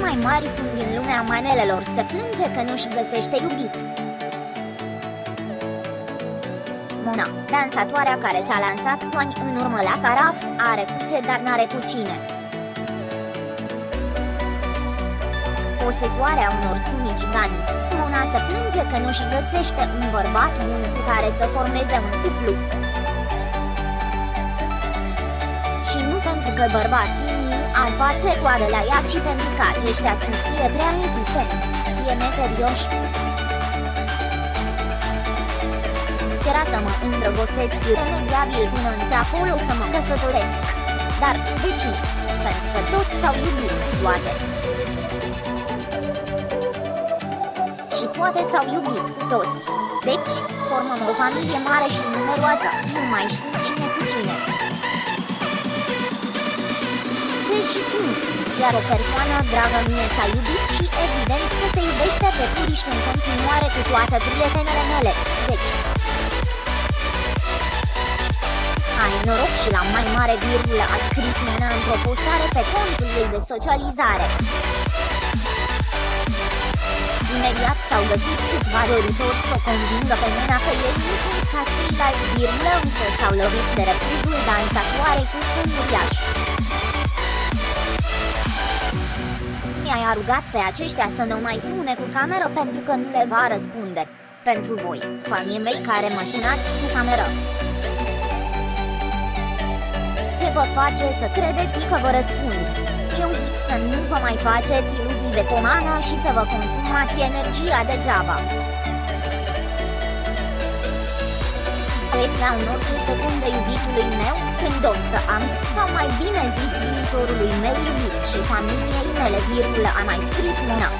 mai mari sunt din lumea manelelor se plânge că nu-și găsește iubit. Mona, dansatoarea care s-a lansat cu ani în urmă la Taraf, are cu ce dar n-are cu cine. Posesoarea unor suni giganti, Mona se plânge că nu-și găsește un bărbat bun cu care să formeze un cuplu. Și nu pentru că bărbații nu ar face coadă la ea, ci pentru că aceștia sunt fie prea insistenți, fie neserioși. Era să mă îndrăgostesc iremediabil până într-acolo să mă căsătoresc. Dar, de cine? Pentru că toți s-au iubit, toate. Și poate s-au iubit, toți. Deci, formăm o familie mare și numeroasă, nu mai știu cine cu cine ce și cum. Iar o persoană dragă mie s-a iubit și evident că se iubește pe Puriș în continuare cu toate prietenele mele, deci... Ai noroc și la mai mare virgulă a scris Mona într-o postare pe contul ei de socializare. Imediat s-au găsit câțiva doritori să o convingă pe Mona că ei nu sunt ca ceilalți virgulă însă s-au lovit de reprizul dansatoare cu sân uriaș. I-a rugat pe aceștia să nu mai sune cu cameră pentru că nu le va răspunde. Pentru voi, fanii mei care mă sunați cu cameră. Ce vă face să credeți că vă răspund? Eu zic să nu vă mai faceți iluzii de pomană și să vă consumați energia degeaba. Cred la în orice secundă iubitului meu, când o să am, sau mai bine zis viitorului meu iubit și familiei mele virgulă a mai scris Mona.